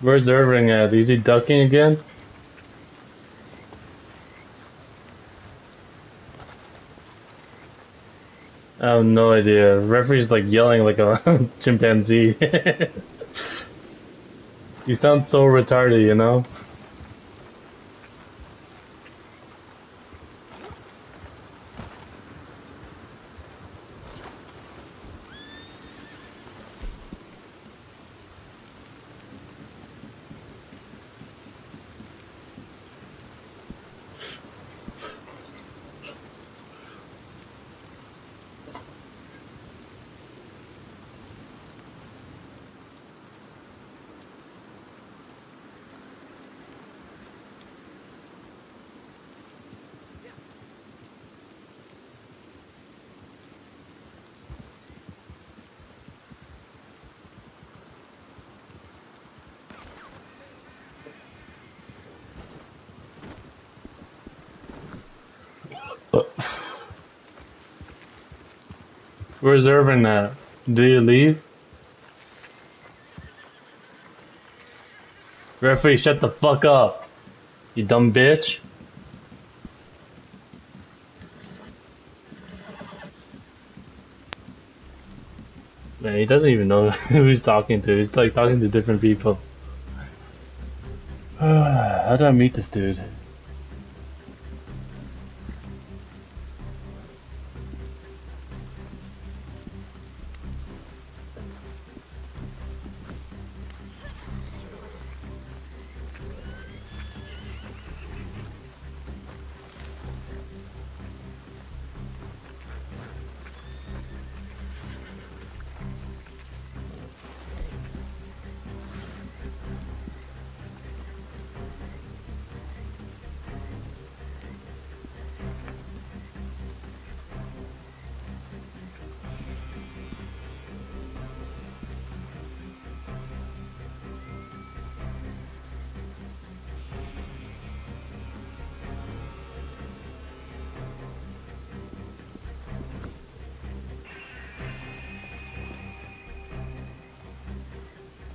Where's Irving at? Is he ducking again? I have no idea. Referee's like yelling like a chimpanzee. you sound so retarded, you know? Where's Irving at? Did you leave? Referee, shut the fuck up. You dumb bitch. Man, he doesn't even know who he's talking to. He's like talking to different people. How did I meet this dude?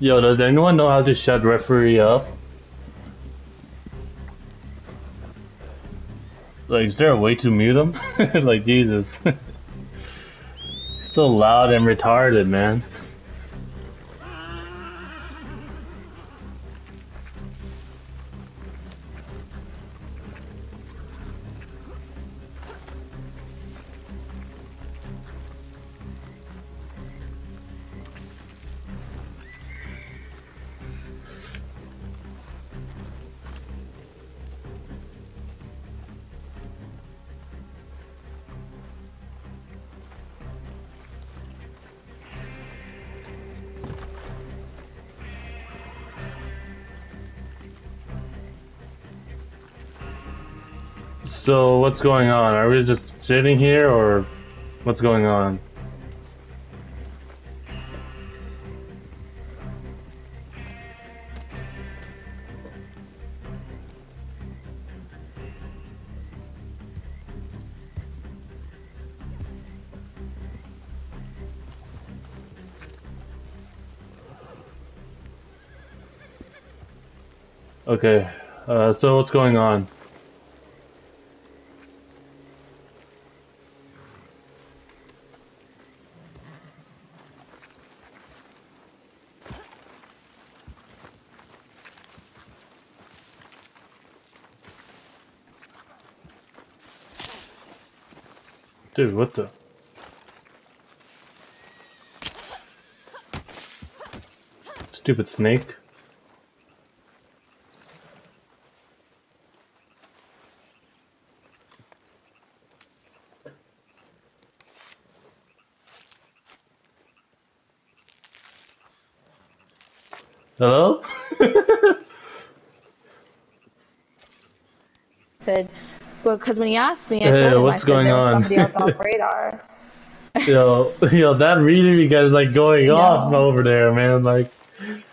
Yo, does anyone know how to shut referee up? Like, is there a way to mute him? like, Jesus. so loud and retarded, man. So what's going on? Are we just sitting here or what's going on? Okay, uh, so what's going on? Dude, what the? Stupid snake. Hello? said because when he asked me, I told Hey, him I what's said going there was on? somebody else off radar. yo, yo, that reader you guys like going Yo. off over there, man. Like,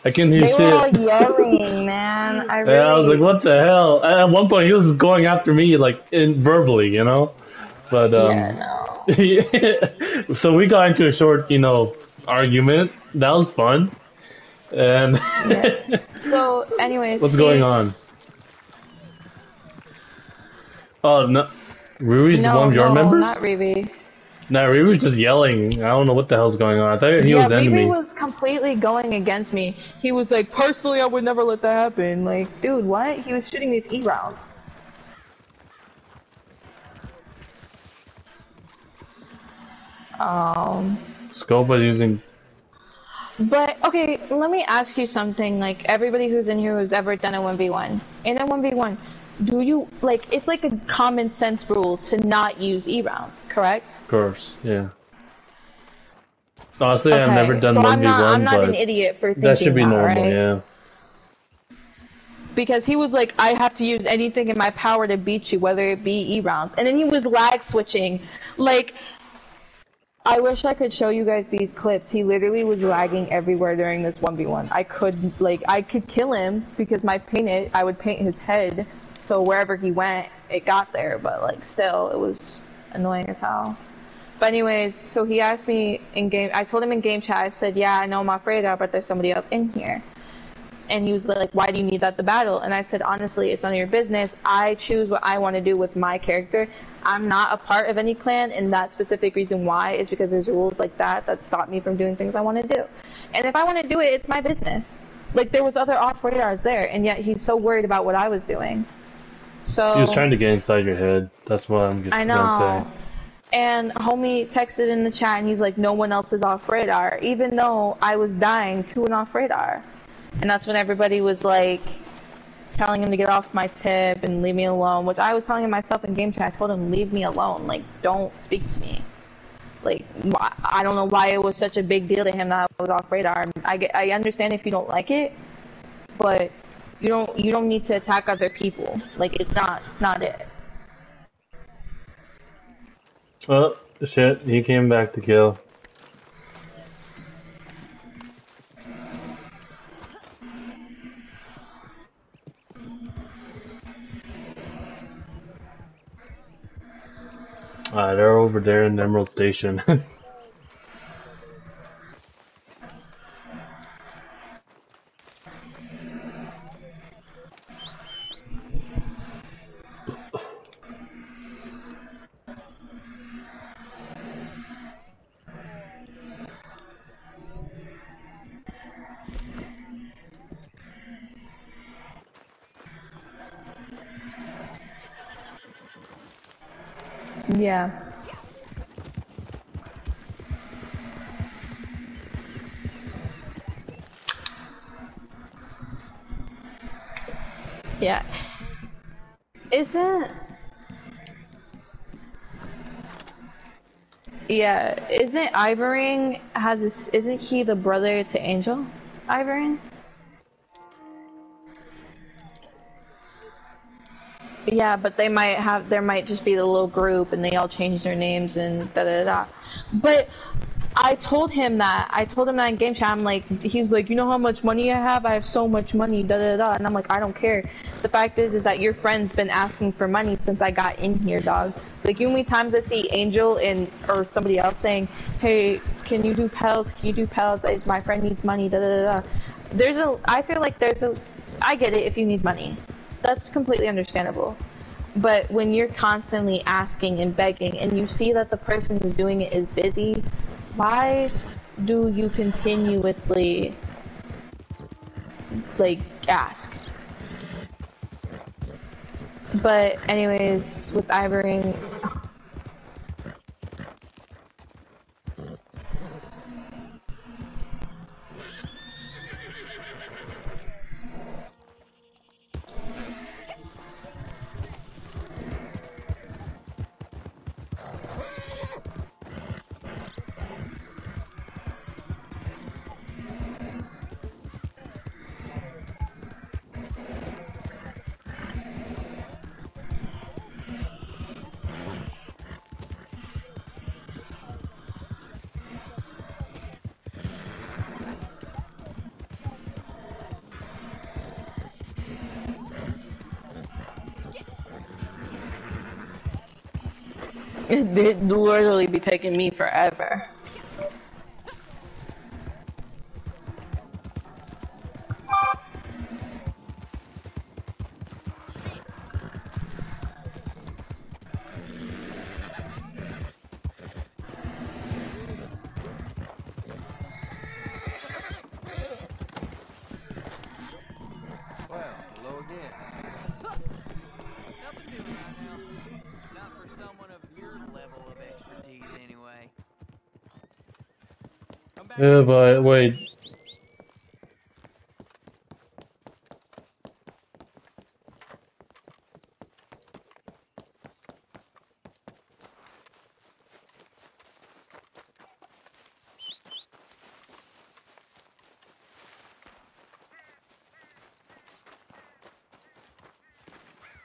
I couldn't hear They shit. were all yelling, man. I really. Yeah, I was like, what the hell? At one point, he was going after me, like, in, verbally, you know? But, um, Yeah, no. so we got into a short, you know, argument. That was fun. And Yeah. So, anyways, what's he- going on? Oh no, Rui's No, one of your no, members? not Riri. Nah, was just yelling. I don't know what the hell's going on. I thought he yeah, was enemy. Riri was completely going against me. He was like, personally, I would never let that happen. Like, dude, what? He was shooting these E rounds. Um, Scope was using. but okay, let me ask you something. Like everybody who's in here who's ever done a one v one, in a one v one, do you like? It's like a common sense rule to not use E rounds, correct? Of course, yeah. Honestly, I've never done so one I'm v not, one, I'm not but an idiot for thinking that should be normal. right? Yeah. because he was like, I have to use anything in my power to beat you, whether it be E rounds. And then he was lag switching. Like, I wish I could show you guys these clips. He literally was lagging everywhere during this 1v1. I could, like, I could kill him because my painted, I would paint his head. So wherever he went, it got there. But, like, still, it was annoying as hell. But anyways, so he asked me in game, I told him in game chat, I said, yeah, I know I'm afraid of, but there's somebody else in here and he was like, "Why do you need that to battle?" And I said, "Honestly, it's none of your business. I choose what I want to do with my character. I'm not a part of any clan, and that specific reason why is because there's rules like that that stop me from doing things I want to do. And if I want to do it, it's my business. Like there was other off radars there, and yet he's so worried about what I was doing. So He was trying to get inside your head. That's what I'm just I gonna know. And homie texted in the chat, and he's like, "No one else is off radar," even though I was dying to an off radar. And that's when everybody was like telling him to get off my tip and leave me alone. Which I was telling him myself in game chat. I told him, "Leave me alone. Like, don't speak to me." Like, I don't know why it was such a big deal to him that I was off radar. I get, I understand if you don't like it, but you don't, you don't need to attack other people. Like, it's not, it's not it. say. Oh shit! He came back to kill. Ah, they're over there in Emerald Station. Yeah. Yeah. Isn't Yeah, isn't Irving has this isn't he the brother to Angel? Irving? Yeah, but they might have there might just be the little group and they all change their names and da da da. But I told him that. I told him that in game chat. I'm like, he's like, you know how much money I have? I have so much money, da da da. And I'm like, I don't care. The fact is, is that your friend's been asking for money since I got in here, dog. Like, you many times I see Angel and or somebody else saying, hey, can you do pelts? Can you do pelts? I- My friend needs money, da da. da. There's a. I feel like there's a. I get it if you need money. That's completely understandable. But when you're constantly asking and begging and you see that the person who's doing it is busy, why do you continuously like ask? But anyways, with Irving, it'd literally be taking me forever. level of expertise anyway. Yeah, but wait.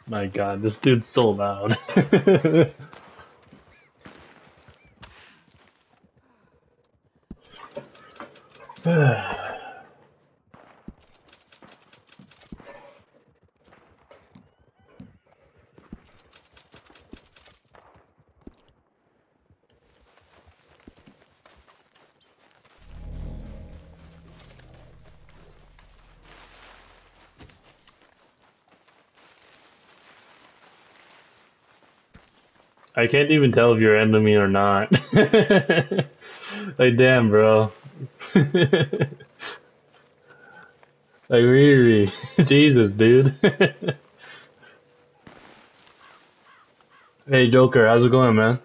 My god, this dude's so loud. I can't even tell if you're enemy or not. like, damn, bro. like, really? Jesus, dude. hey, Joker, how's it going, man?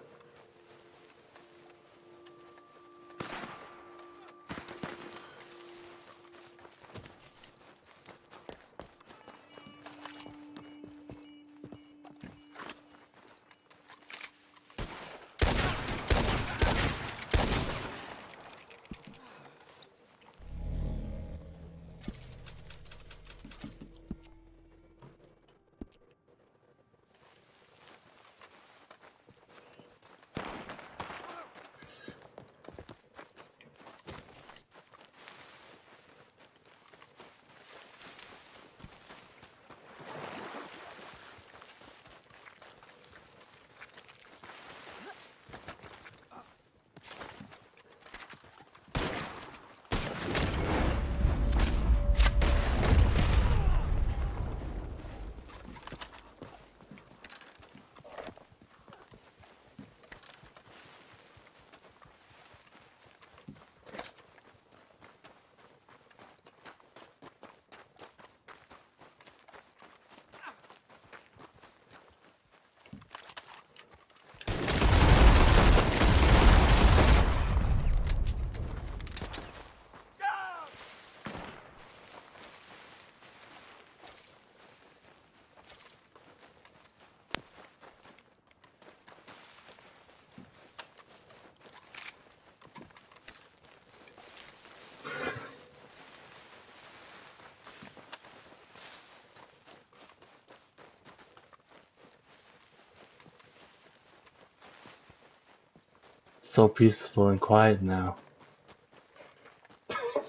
So peaceful and quiet now.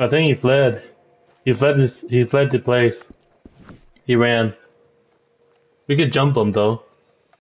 I think he fled. He fled his he fled the place. He ran. We could jump him though.